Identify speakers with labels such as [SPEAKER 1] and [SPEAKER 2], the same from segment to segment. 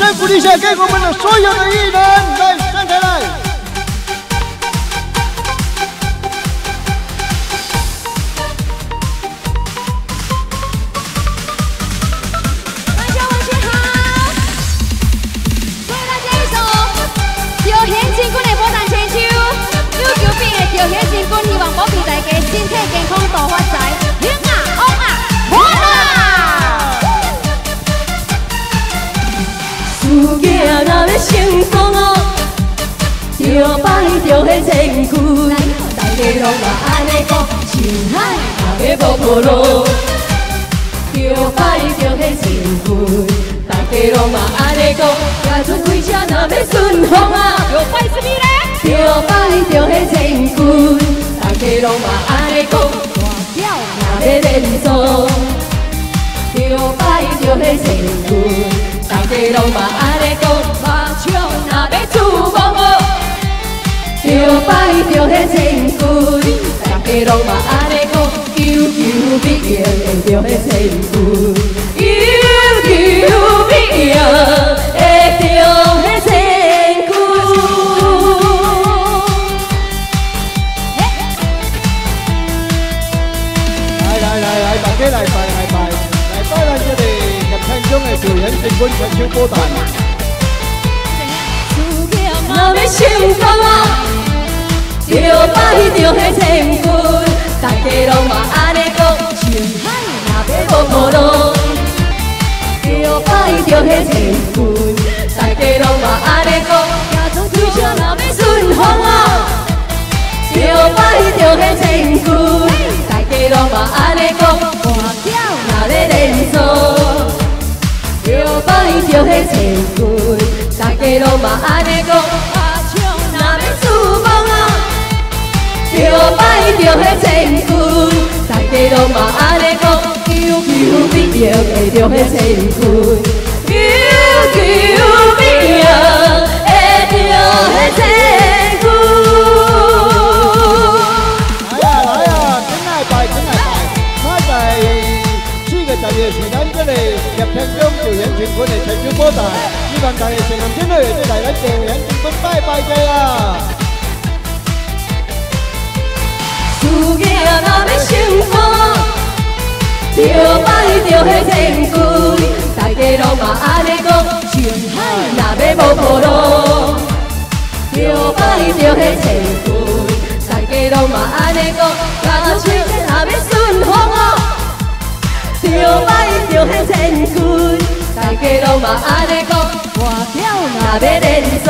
[SPEAKER 1] 再鼓励一下，给我们的所有的艺人，来，站台来！
[SPEAKER 2] 大家晚上好！一首《的千秋》，有疾，希望保庇大家身体健康多发展。着迄千句，大家拢嘛安尼讲，像海也无无路。着摆着迄千句，大家拢嘛安尼讲，驾出开车若要顺风啊。着摆什么咧？着摆着迄千句，大家拢嘛安尼讲，大轿若要连锁。着摆着迄千句，大家拢嘛安尼讲，马枪若要出风。 着摆着迄千句，大家拢嘛安尼讲，求求必应会着迄千句，求求必应会着迄千句。
[SPEAKER 1] 来来来来，大家来拜来拜，来拜咱这里合唱中的表演，尽管唱唱歌单。
[SPEAKER 2] 若要成功啊！ 着摆着迄千句，大家拢嘛安尼讲，像海若要无无路。着摆着迄千句，大家拢嘛安尼讲，驾中开车若要顺风。着摆着迄千句，大家拢嘛安尼讲，大轿若要连锁。着摆着迄千句，大家拢嘛安尼讲。摆着迄千句，大家拢嘛安尼讲，求求必应会着迄千句，求求必应会着迄千句。
[SPEAKER 1] 来啊来啊，真来拜真来拜，马在四月十月是咱这个叶天中表演群群的全球舞台，希望大家成男天女都来咱表演群群拜拜个啦。
[SPEAKER 2] 事业若要成功，着摆着迄千句，大家拢嘛安尼讲，像海若要无波路，着摆着迄千句，大家拢嘛安尼讲，驾车若要顺风哦，着摆着迄千句，大家拢嘛安尼讲，歌跳若要连锁，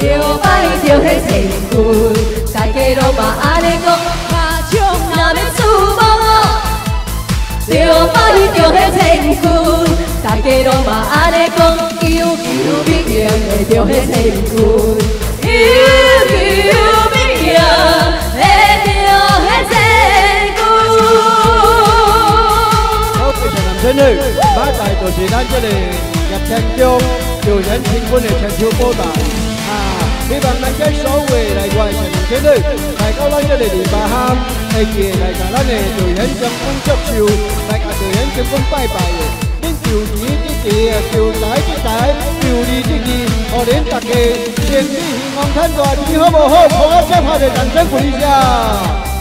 [SPEAKER 2] 着摆着迄千句。ai kê đâu mà anego và chung là bên su bông Điều bao đi điều hết thành khu Ta kê đâu mà anego yêu yêu biết yêu để điều hết thành khu Yêu yêu biết yêu để hết thành khu Ok, chào làm thế nữ Bác tài tổ chỉ đang cho đề nhập thành chung Điều dẫn quân để thành chung cô Hy vọng đại gia số về đại quầy thành kế tư Đại cao lên cho địa điểm bà ham Đại kỳ đại cả lá nề từ hến trong quân chấp chiều Đại cả từ hến trong quân bay bài. Đến chiều chỉ chỉ chỉ chiều tái chỉ tái Chiều đi chỉ đi, Họ đến tạc kề Tiền đi ngon thân đoàn Chỉ hô bộ hô Hô áp chấp hòa để thành dân của đi ra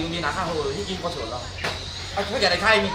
[SPEAKER 3] จึงมีหนาข้างหัวที่ยิงก็สุนเราเอาถ้ากิดในข่มี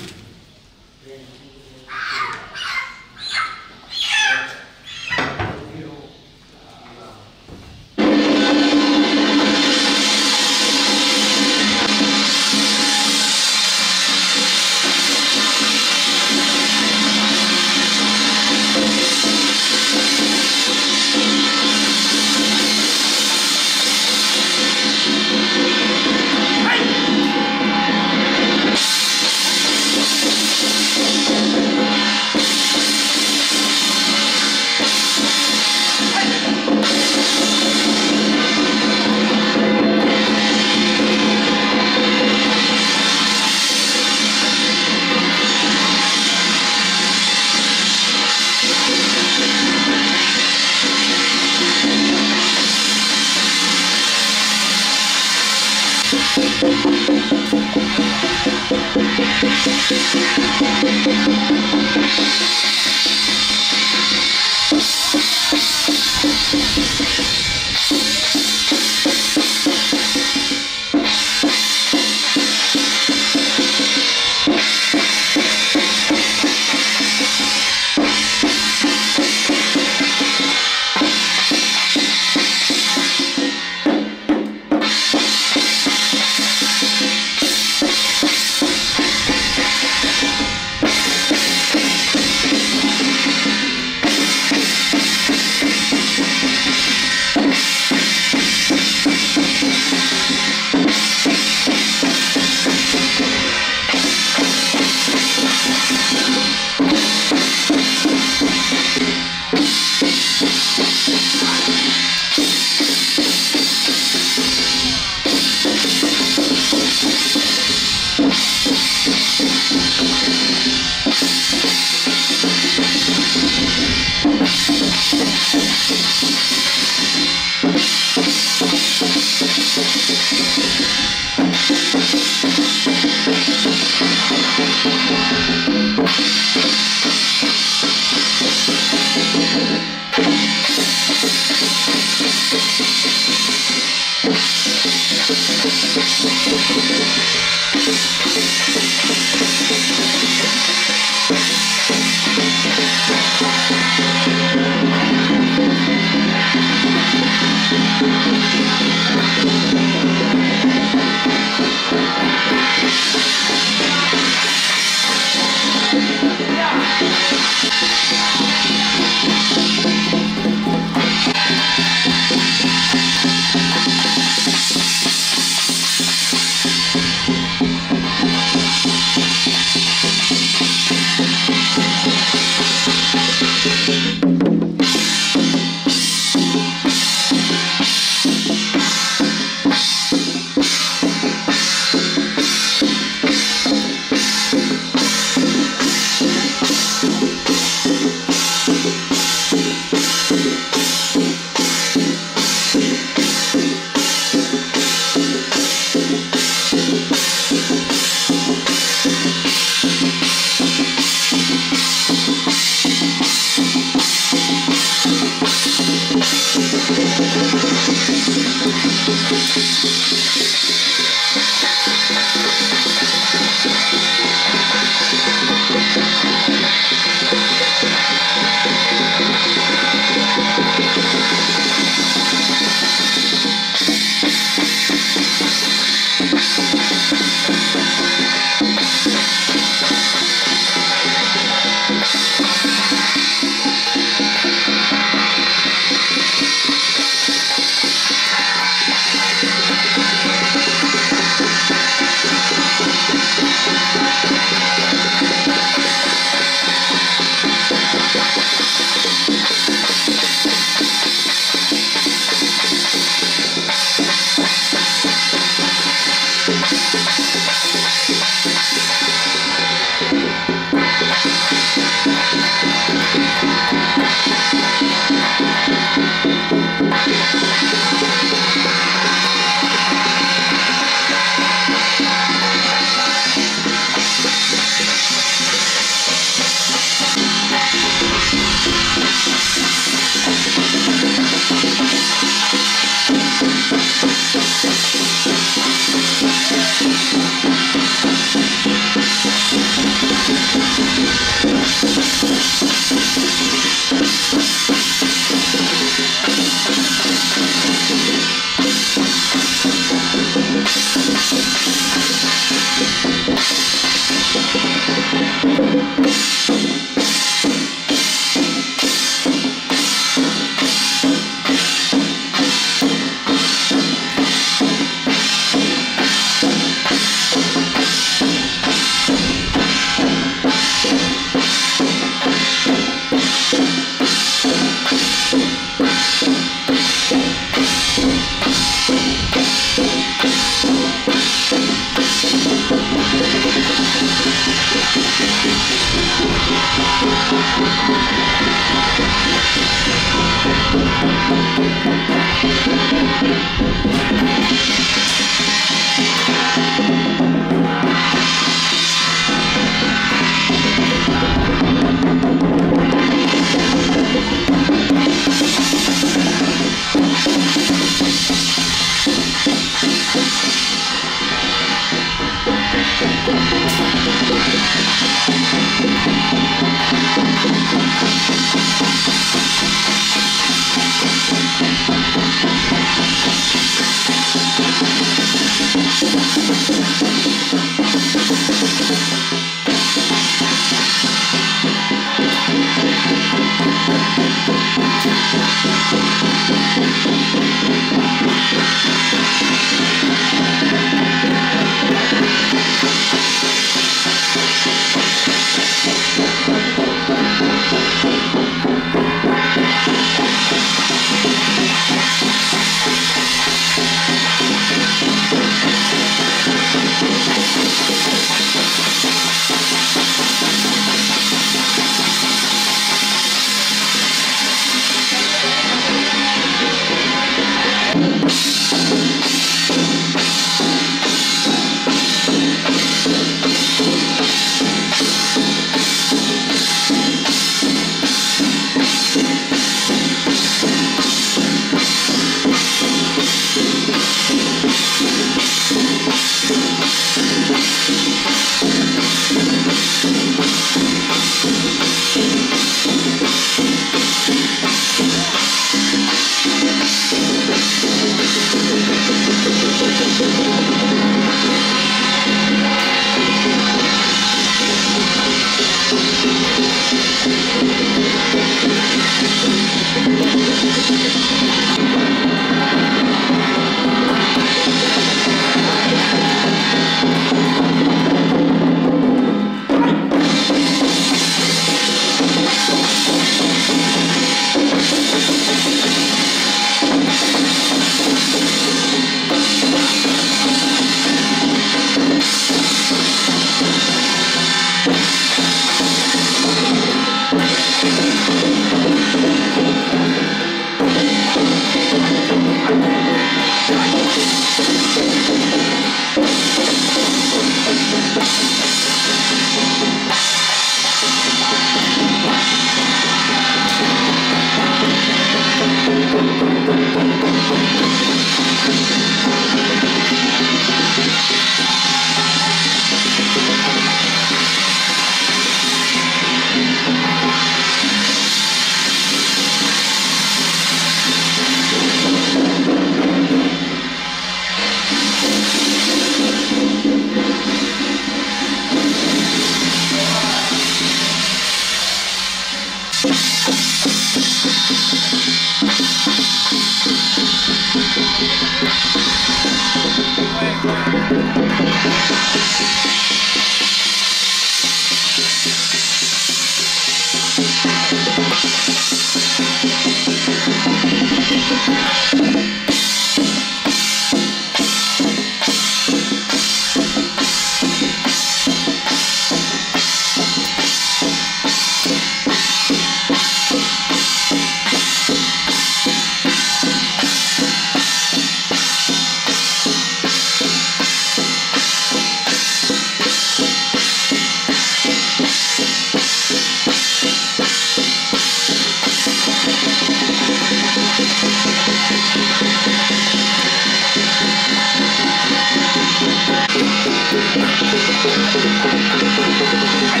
[SPEAKER 3] フフフフフフフフ
[SPEAKER 2] フ。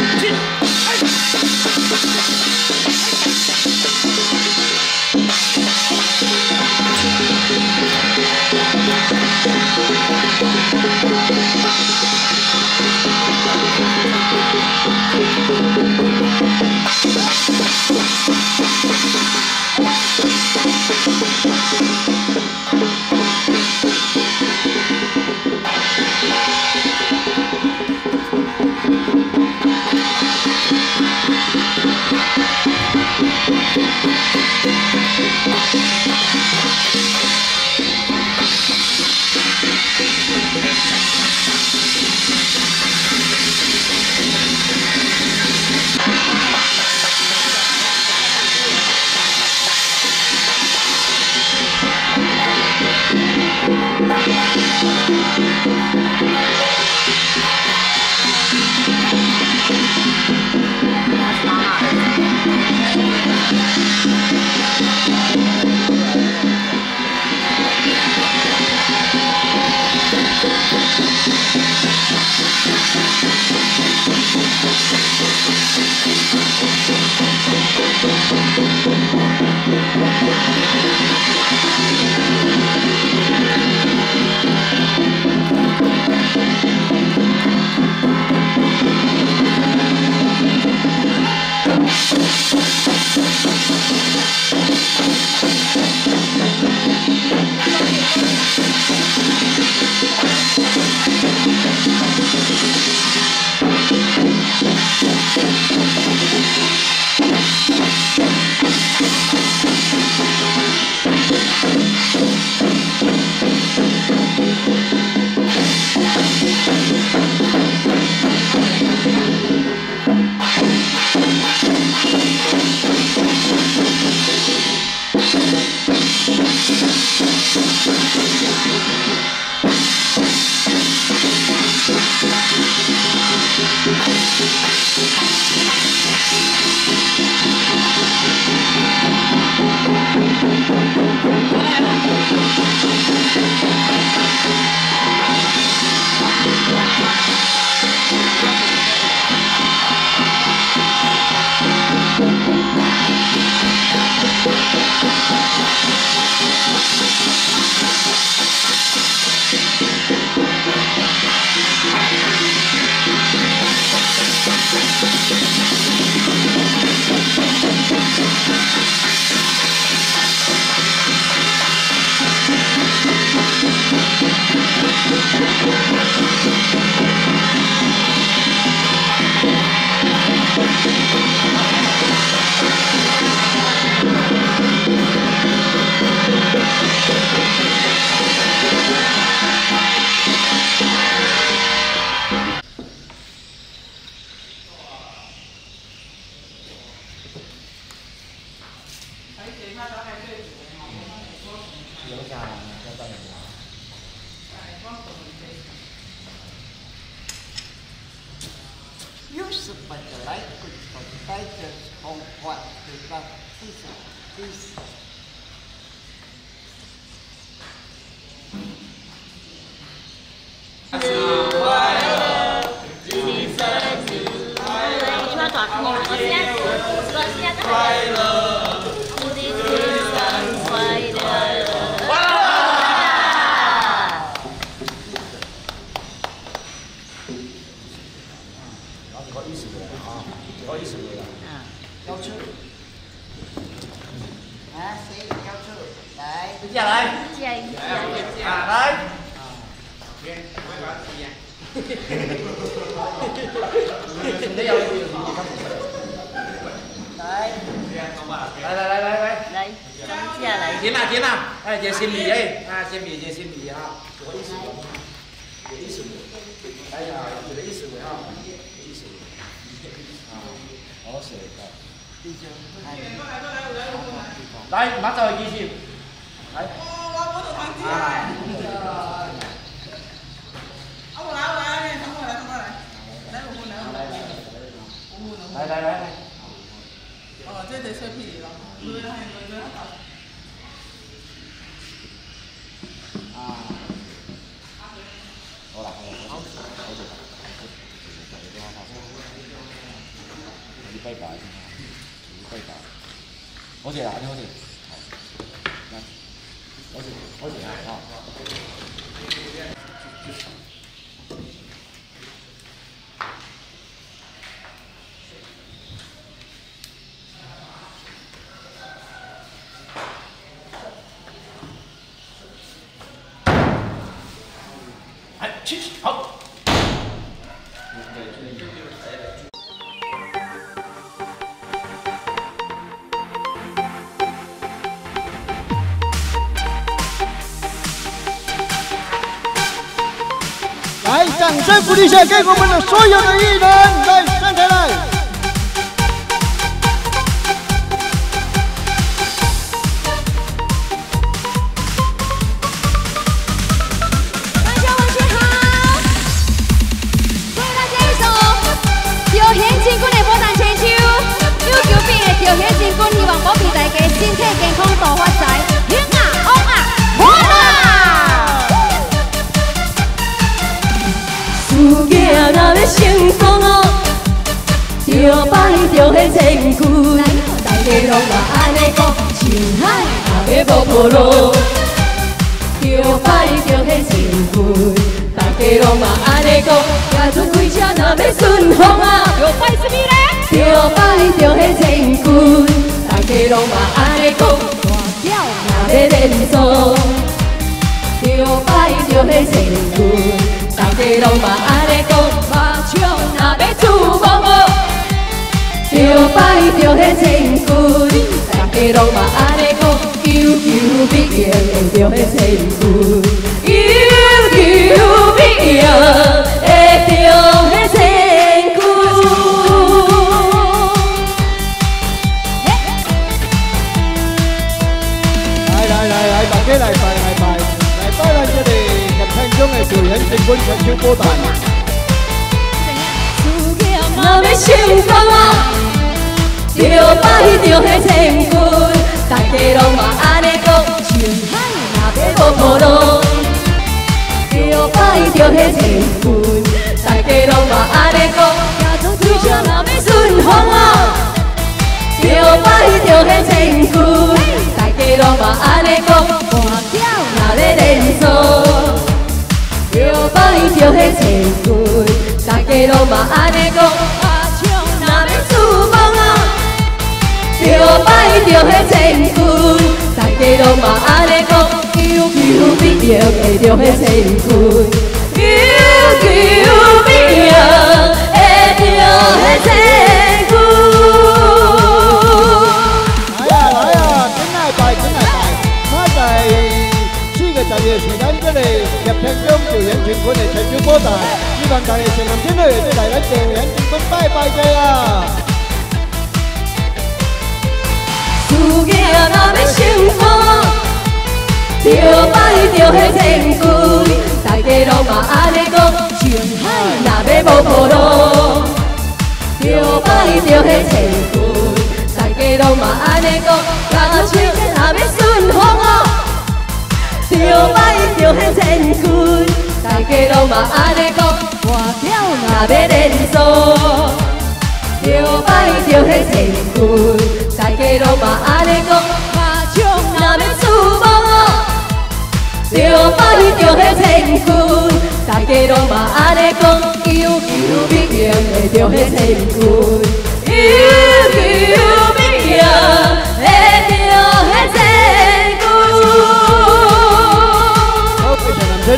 [SPEAKER 4] sức by the light
[SPEAKER 5] tổng tài trợ không hoạt từ các tư
[SPEAKER 3] sở tư 好。
[SPEAKER 1] 来掌声鼓励一下给我们的所有的艺人来 eu me em
[SPEAKER 2] 大家拢嘛安尼讲，麻将若要出风啊，着摆着迄千句，大家拢嘛安尼讲，求求必应会着迄千句，求求必应会着迄千
[SPEAKER 1] 听江潮演全款嚟除咗波大，希望大家全民听到嚟啲嚟紧电影结束拜拜嘅啦。
[SPEAKER 2] 输给阿那要幸福，着拜着许珍贵，大家拢嘛安尼讲，上海那要无无路，着拜着许珍贵，大家拢嘛安尼讲，甲手那要顺风哦。着擺着迄千句，大家拢嘛安尼講，大鳥若要練手。着摆着迄千句，大家拢嘛安尼讲，麻将若要出风哦，着摆着迄千句，大家拢嘛安尼讲，求求必应会着迄千句，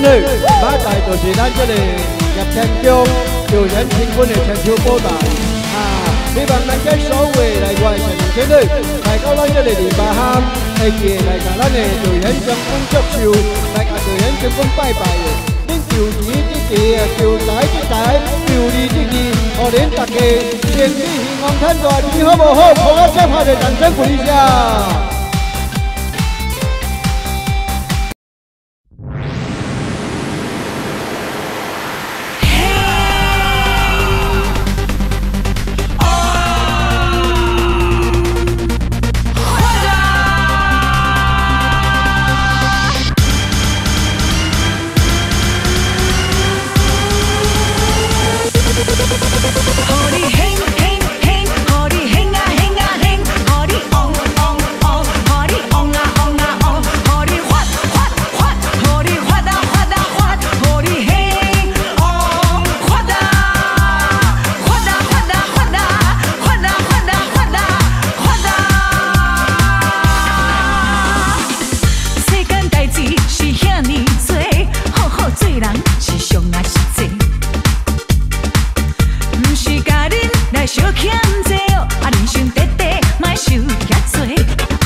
[SPEAKER 1] 선수를 마다이도 지난전에 챔피언 điều đến chính quân để trận thiếu
[SPEAKER 6] cô tả à đi bằng đánh cái số về lại ngoài trận chiến đây lại cao lên cho để đi bà ham, hay kia lại cả lá nề từ đến trận quân chấp chiều lại cả từ đến trận quân bay bay đến chiều chỉ chỉ chỉ chiều trái chỉ trái chiều đi chỉ đi họ đến tạc kề trên cái hình ngon thân rồi đi hô bồ hô có xếp hai để trận sân của đi ra 少欠债哦，啊人生短短，莫受遐多。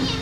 [SPEAKER 6] Yeah.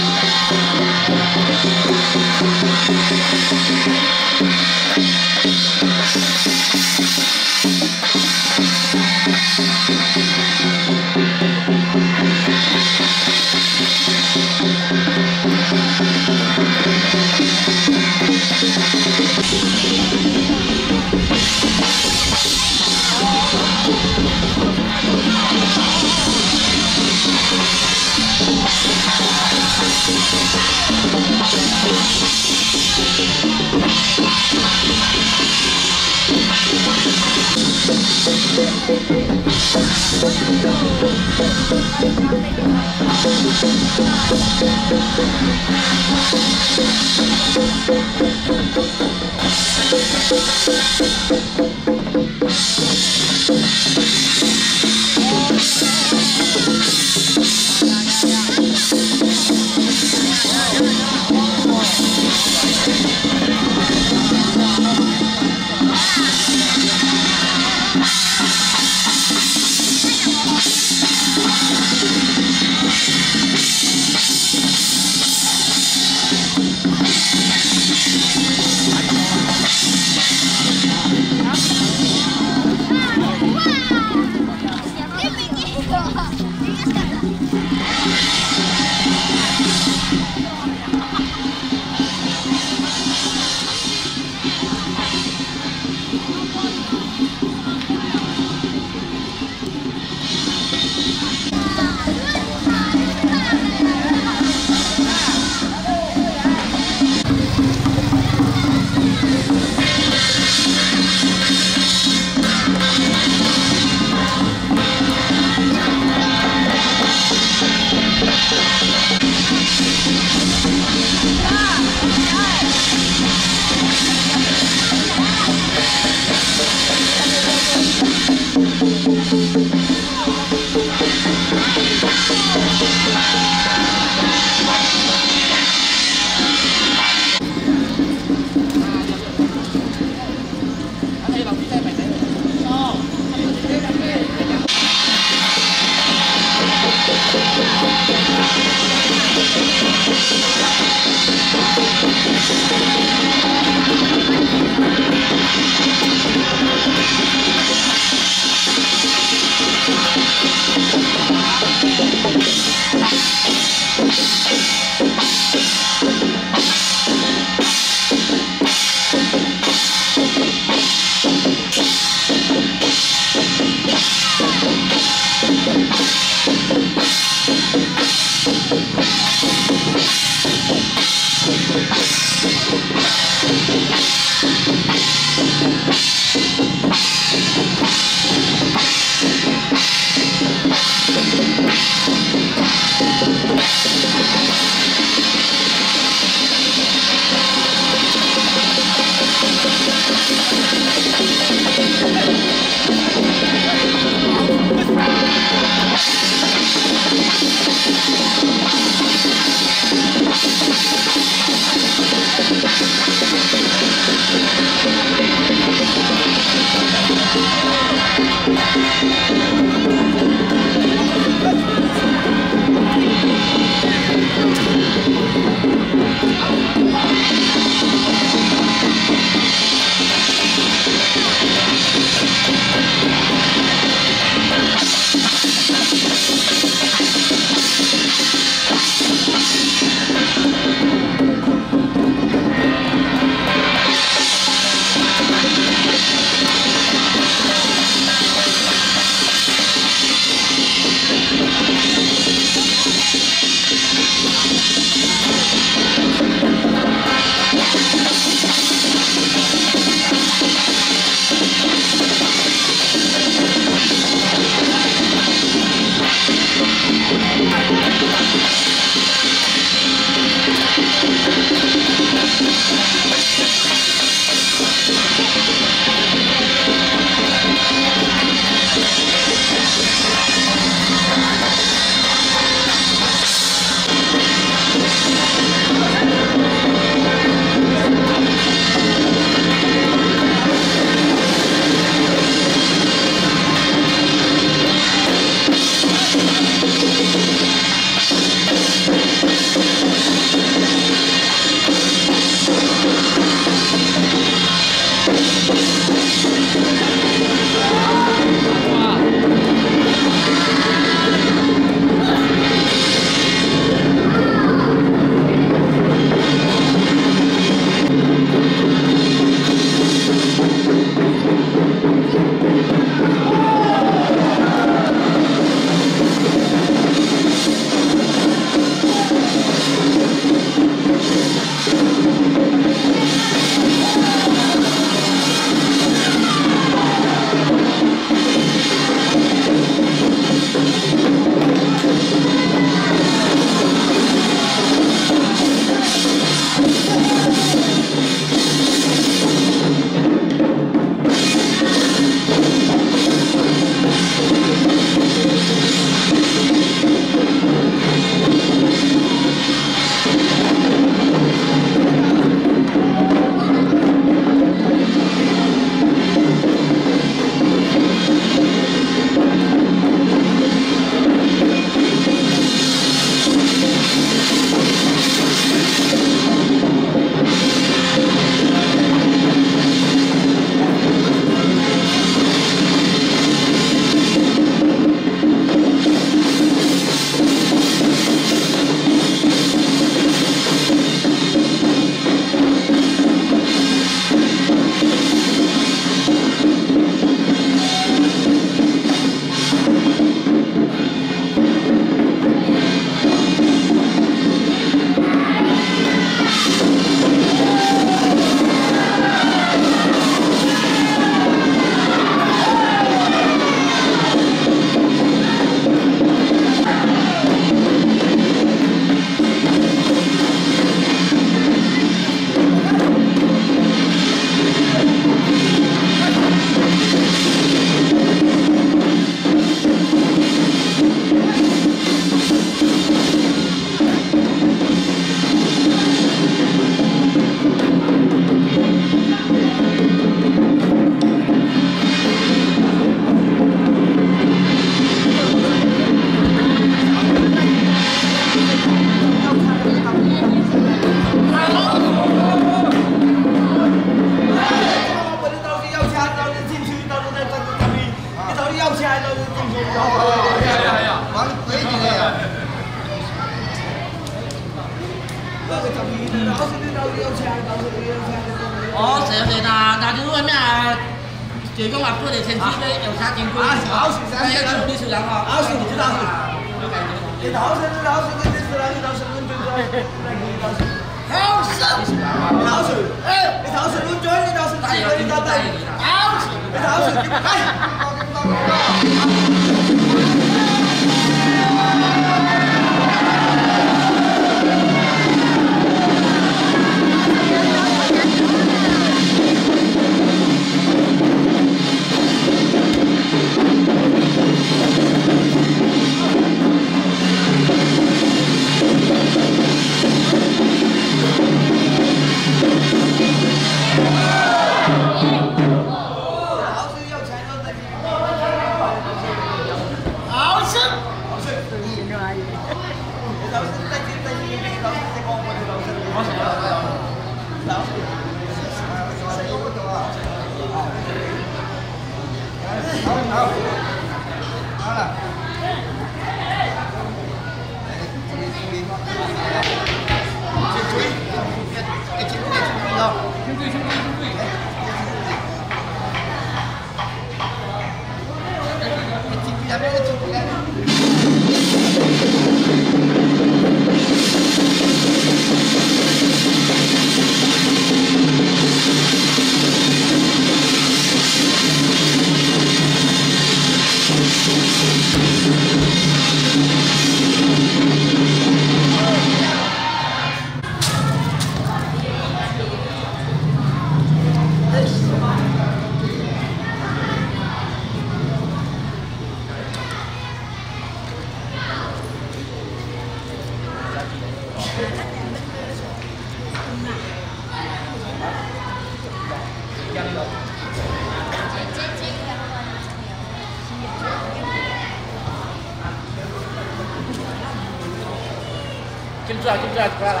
[SPEAKER 3] 进来啊，进去啊，来来。来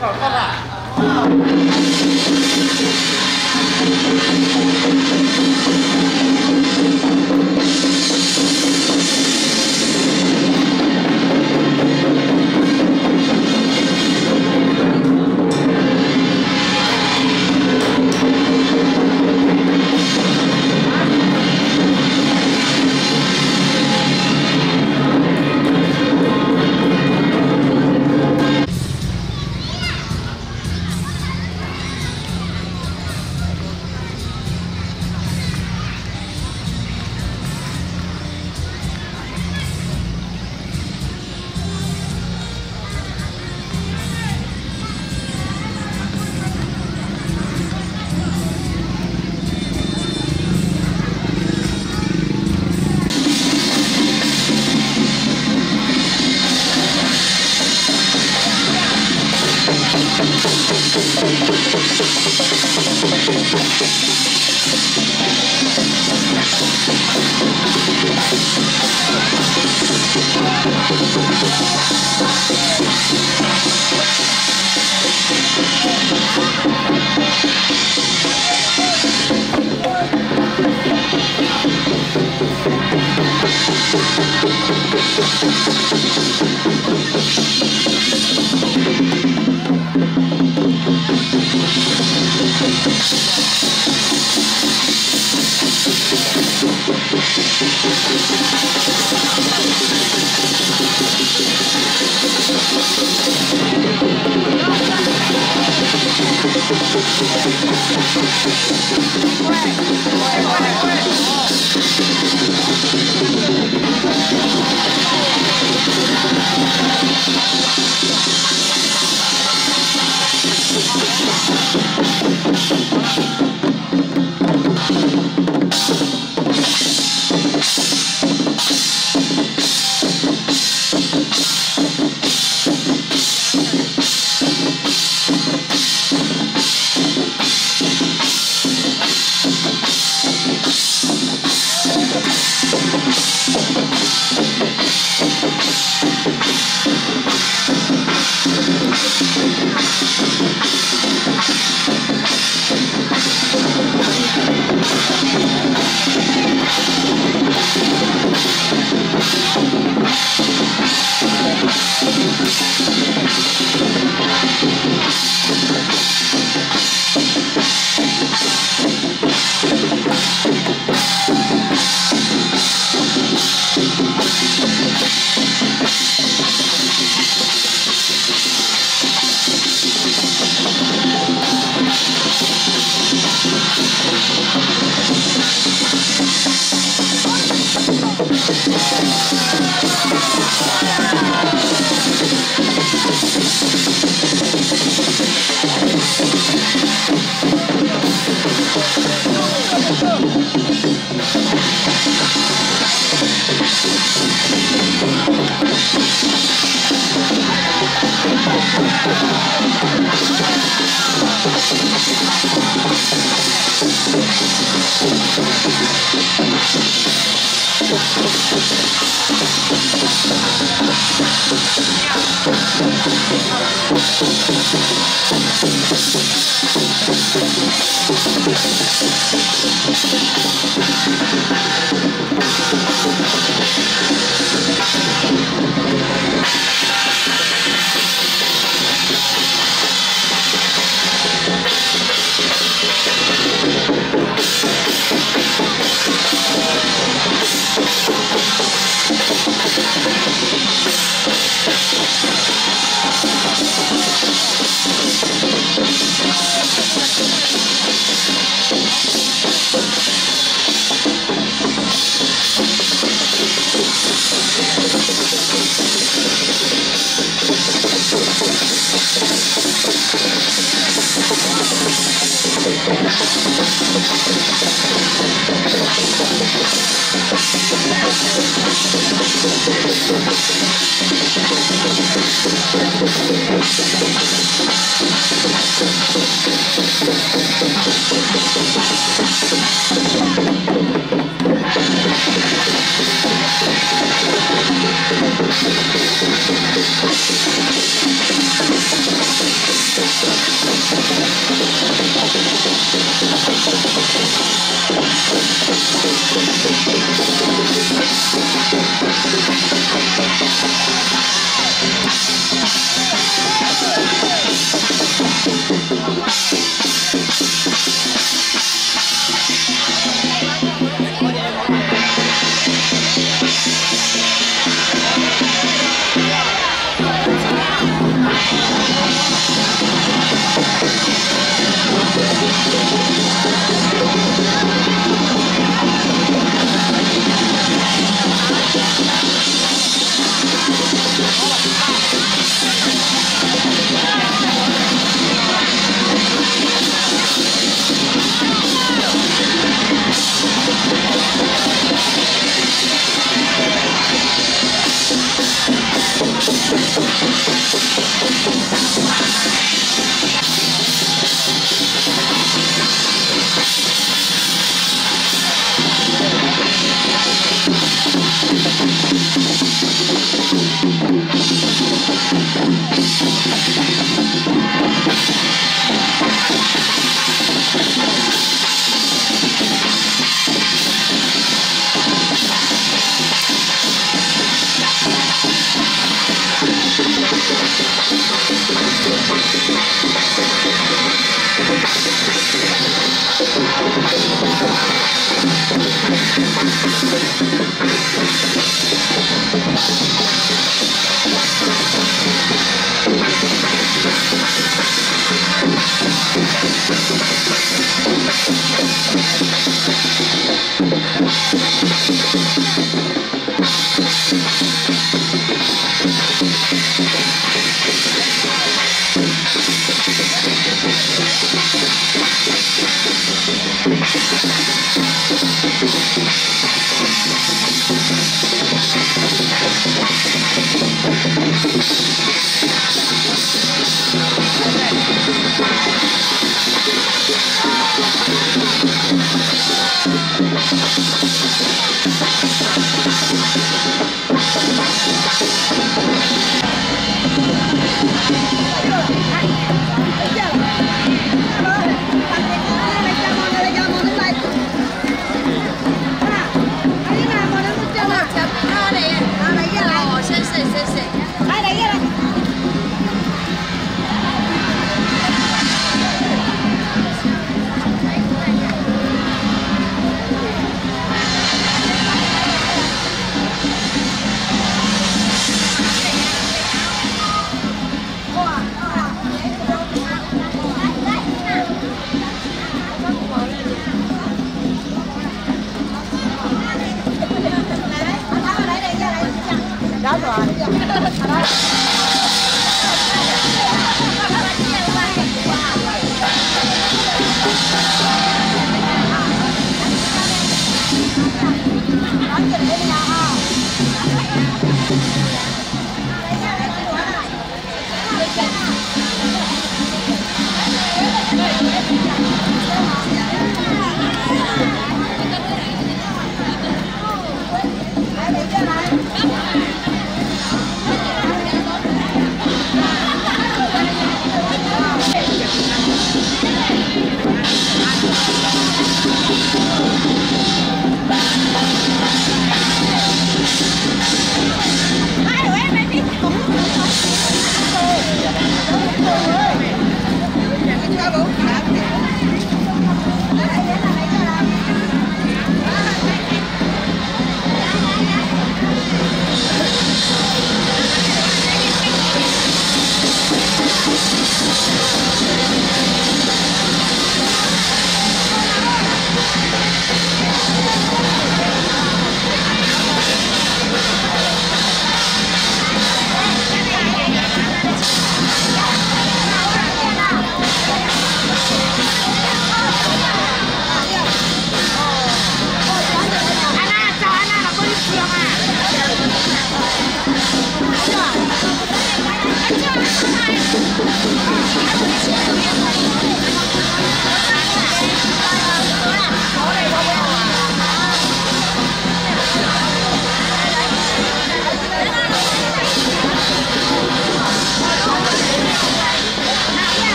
[SPEAKER 3] 好，爸。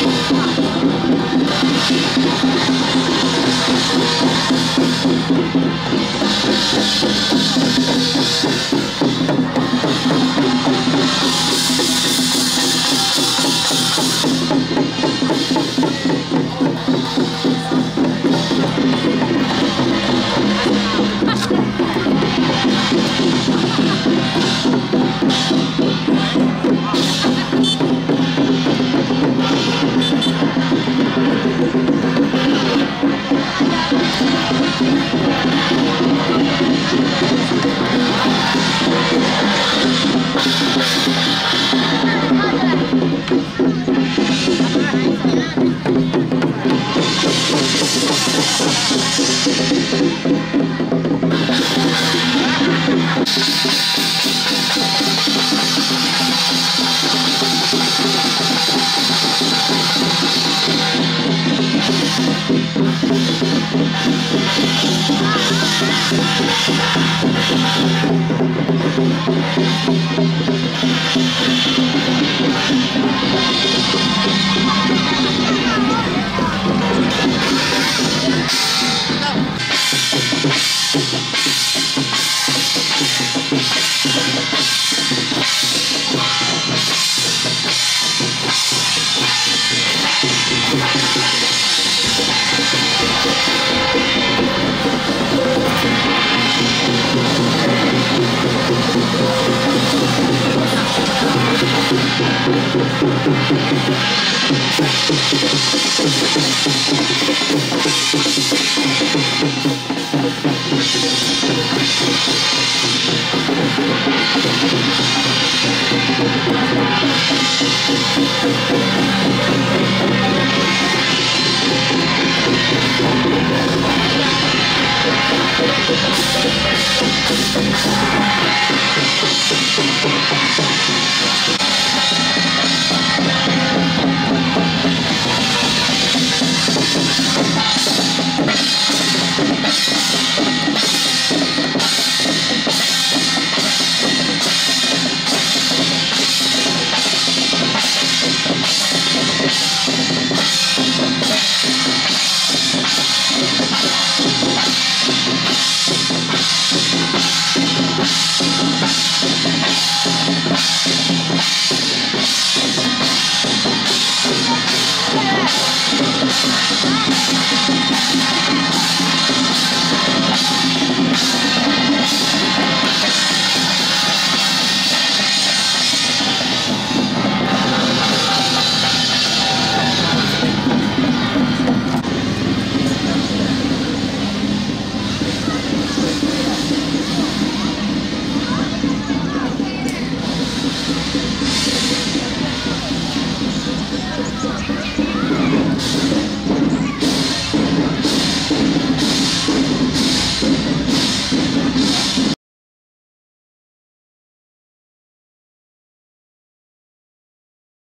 [SPEAKER 6] Thank
[SPEAKER 2] you.